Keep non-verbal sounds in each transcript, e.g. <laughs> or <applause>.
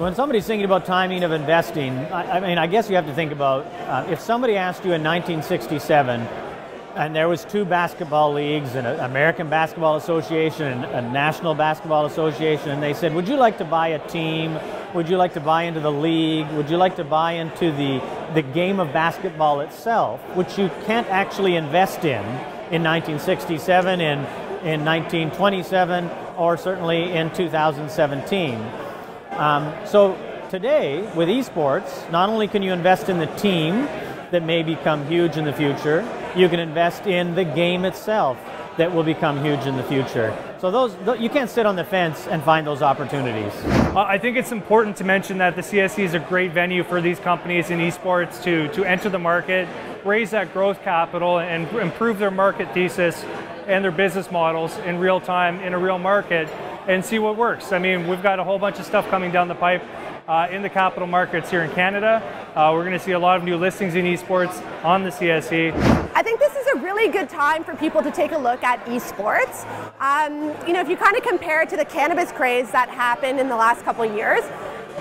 When somebody's thinking about timing of investing, I, I mean, I guess you have to think about uh, if somebody asked you in 1967, and there was two basketball leagues, an American Basketball Association and a National Basketball Association, and they said, "Would you like to buy a team? Would you like to buy into the league? Would you like to buy into the the game of basketball itself, which you can't actually invest in in 1967, in in 1927, or certainly in 2017?" Um, so today, with esports, not only can you invest in the team that may become huge in the future, you can invest in the game itself that will become huge in the future. So those you can't sit on the fence and find those opportunities. I think it's important to mention that the CSE is a great venue for these companies in esports to to enter the market, raise that growth capital, and improve their market thesis and their business models in real time in a real market and see what works. I mean, we've got a whole bunch of stuff coming down the pipe uh, in the capital markets here in Canada. Uh, we're going to see a lot of new listings in esports on the CSE. I think this is a really good time for people to take a look at esports. Um, you know, if you kind of compare it to the cannabis craze that happened in the last couple of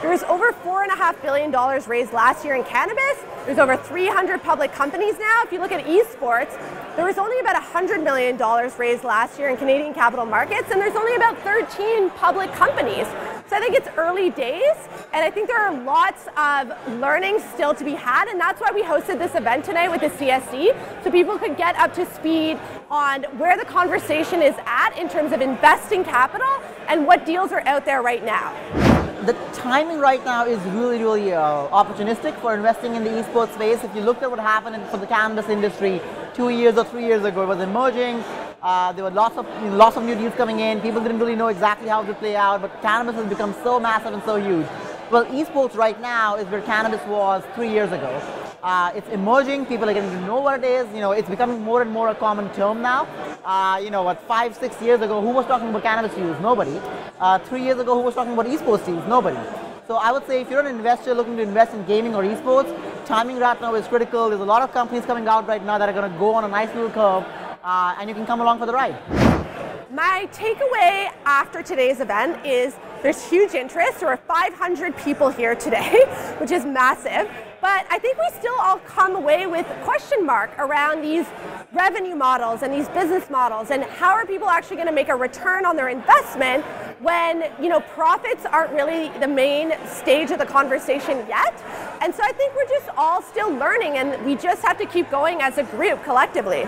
years, was over $4.5 billion raised last year in cannabis. There's over 300 public companies now. If you look at esports, there was only about $100 million raised last year in Canadian capital markets, and there's only about 13 public companies. So I think it's early days, and I think there are lots of learning still to be had, and that's why we hosted this event tonight with the CSE, so people could get up to speed on where the conversation is at in terms of investing capital and what deals are out there right now the timing right now is really, really uh, opportunistic for investing in the esports space. If you looked at what happened for the cannabis industry two years or three years ago, it was emerging. Uh, there were lots of you know, lots of new deals coming in. People didn't really know exactly how it would play out, but cannabis has become so massive and so huge. Well, esports right now is where cannabis was three years ago. Uh, it's emerging. People are getting to know what it is. You know, it's becoming more and more a common term now. Uh, you know, what five, six years ago, who was talking about cannabis use? Nobody. Uh, three years ago, who was talking about esports use? Nobody. So I would say if you're an investor looking to invest in gaming or esports, timing right now is critical. There's a lot of companies coming out right now that are going to go on a nice little curve, uh, and you can come along for the ride. My takeaway after today's event is there's huge interest. There are 500 people here today, <laughs> which is massive. But I think we still all come away with question mark around these revenue models and these business models and how are people actually going to make a return on their investment when you know profits aren't really the main stage of the conversation yet. And so I think we're just all still learning and we just have to keep going as a group collectively.